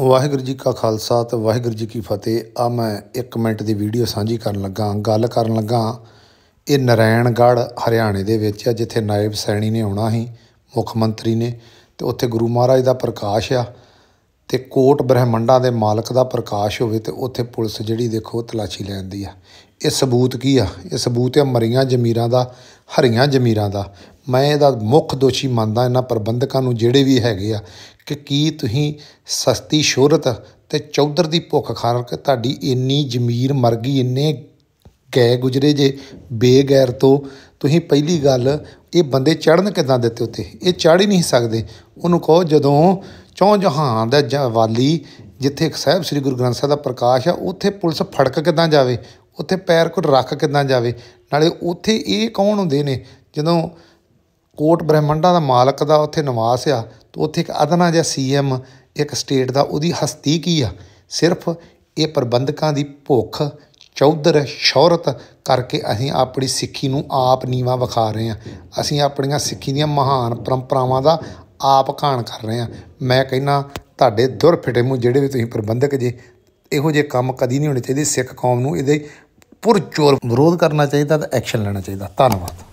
ਵਾਹਿਗੁਰੂ ਜੀ ਕਾ ਖਾਲਸਾ ਤੇ ਵਾਹਿਗੁਰੂ ਜੀ ਕੀ ਫਤਿਹ। ਆ ਮੈਂ 1 ਮਿੰਟ ਦੀ ਵੀਡੀਓ ਸਾਂਝੀ ਕਰਨ ਲੱਗਾ, ਗੱਲ ਕਰਨ ਲੱਗਾ। ਇਹ ਨਰੈਣਗੜ੍ਹ, ਹਰਿਆਣੇ ਦੇ ਵਿੱਚ ਆ, ਜਿੱਥੇ ਨਾਇਬ ਸੈਣੀ ਨੇ ਆਉਣਾ ਸੀ, ਮੁੱਖ ਮੰਤਰੀ ਨੇ। ਤੇ ਉੱਥੇ ਗੁਰੂ ਮਹਾਰਾਜ ਦਾ ਪ੍ਰਕਾਸ਼ ਆ ਤੇ ਕੋਟ ਬ੍ਰਹਮੰਡਾਂ ਦੇ ਮਾਲਕ ਦਾ ਪ੍ਰਕਾਸ਼ ਹੋਵੇ ਤੇ ਉੱਥੇ ਪੁਲਿਸ ਜਿਹੜੀ ਦੇਖੋ, ਤਲਾਸ਼ੀ ਲੈਂਦੀ ਆ। ਇਹ ਸਬੂਤ ਕੀ ਆ? ਇਹ ਸਬੂਤ ਆ ਮਰੀਆਂ ਜ਼ਮੀਰਾਂ ਦਾ, ਹਰੀਆਂ ਜ਼ਮੀਰਾਂ ਦਾ। ਮੈਂ ਇਹਦਾ ਮੁੱਖ ਦੋਸ਼ੀ ਮੰਨਦਾ, ਇਹਨਾਂ ਪ੍ਰਬੰਧਕਾਂ ਨੂੰ ਜਿਹੜੇ ਵੀ ਹੈਗੇ ਆ ਕਿ ਕੀ ਤੁਸੀਂ ਸਸਤੀ ਸ਼ੋਹਰਤ ਅਤੇ ਚੌਧਰ ਦੀ ਭੁੱਖ ਖਾਣ ਤੁਹਾਡੀ ਇੰਨੀ ਜ਼ਮੀਰ ਮਰ ਗਈ, ਇੰਨੇ ਗਏ ਗੁਜਰੇ ਜੇ ਬੇਗੈਰ ਤੋਂ। ਤੁਸੀਂ ਪਹਿਲੀ ਗੱਲ, ਇਹ ਬੰਦੇ ਚੜਨ ਕਿਦਾਂ ਦਿੱਤੇ ਉੱਤੇ ਇਹ ਚੜ ਹੀ ਨਹੀਂ ਸਕਦੇ। ਉਹਨੂੰ ਕਹੋ ਜਦੋਂ ਚੌਂ ਜਹਾਨ ਦਾ ਜ- ਵਾਲੀ ਜਿੱਥੇ ਸਾਹਿਬ ਸ੍ਰੀ ਗੁਰੂ ਗ੍ਰੰਥ ਸਾਹਿਬ ਦਾ ਪ੍ਰਕਾਸ਼ ਆ, ਉੱਥੇ ਪੁਲਿਸ ਫੜਕ ਕਿਦਾਂ ਜਾਵੇ? ਉੱਥੇ ਪੈਰ ਕੋਲ ਰੱਖ ਕਿਦਾਂ ਜਾਵੇ? ਨਾਲੇ ਉੱਥੇ ਇਹ ਕੌਣ ਹੁੰਦੇ ਨੇ? ਜਦੋਂ ਕੋਟ ਬ੍ਰਹਿਮੰਡਾਂ ਦਾ ਮਾਲਕ ਦਾ ਉੱਥੇ ਨਿਵਾਸ ਆ ਤੇ ਉੱਥੇ ਇੱਕ ਅਦਨਾ ਜਿਹਾ ਸੀਐਮ ਇੱਕ ਸਟੇਟ ਦਾ, ਉਹਦੀ ਹਸਤੀ ਕੀ ਆ? ਸਿਰਫ ਇਹ ਪ੍ਰਬੰਧਕਾਂ ਦੀ ਭੁੱਖ, ਚੌਧਰ, ਸ਼ੌਹਰਤ ਕਰਕੇ ਅਸੀਂ ਆਪਣੀ ਸਿੱਖੀ ਨੂੰ ਆਪ ਨੀਵਾ ਵਿਖਾ ਰਹੇ ਹਾਂ। ਅਸੀਂ ਆਪਣੀਆਂ ਸਿੱਖੀ ਦੀਆਂ ਮਹਾਨ ਪਰੰਪਰਾਵਾਂ ਦਾ ਆਪ ਘਾਣ ਕਰ ਰਹੇ ਹਾਂ। ਮੈਂ ਕਹਿੰਦਾ, ਤੁਹਾਡੇ ਦੁਰ ਫਿਟੇ ਮੂੰਹ ਜਿਹੜੇ ਵੀ ਤੁਸੀਂ ਪ੍ਰਬੰਧਕ ਜੇ, ਇਹੋ ਜਿਹੇ ਕੰਮ ਕਦੀ ਨਹੀਂ ਹੋਣੇ ਚਾਹੀਦੇ। ਸਿੱਖ ਕੌਮ ਨੂੰ ਇਹਦੇ ਪੁਰਜੋਰ ਵਿਰੋਧ ਕਰਨਾ ਚਾਹੀਦਾ ਤੇ ਐਕਸ਼ਨ ਲੈਣਾ ਚਾਹੀਦਾ। ਧੰਨਵਾਦ।